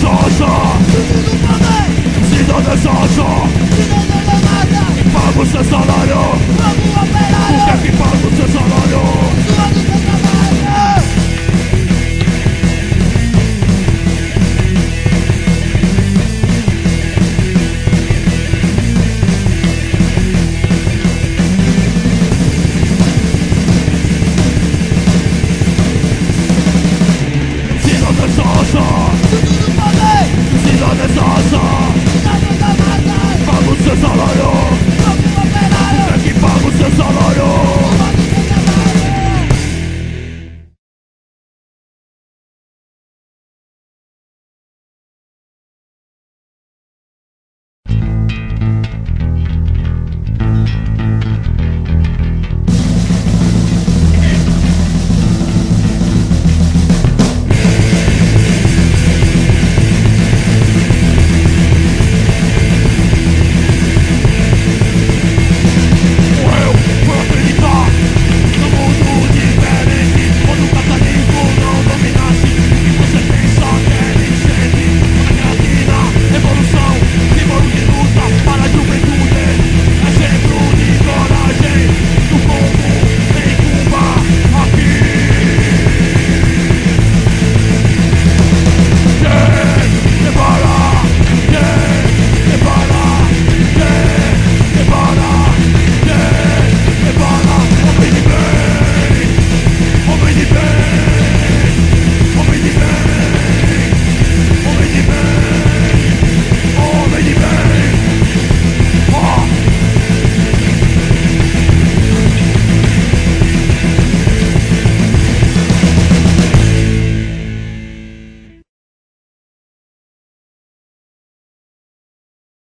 szansa Zidane szansa Vamos a salario Busca equipar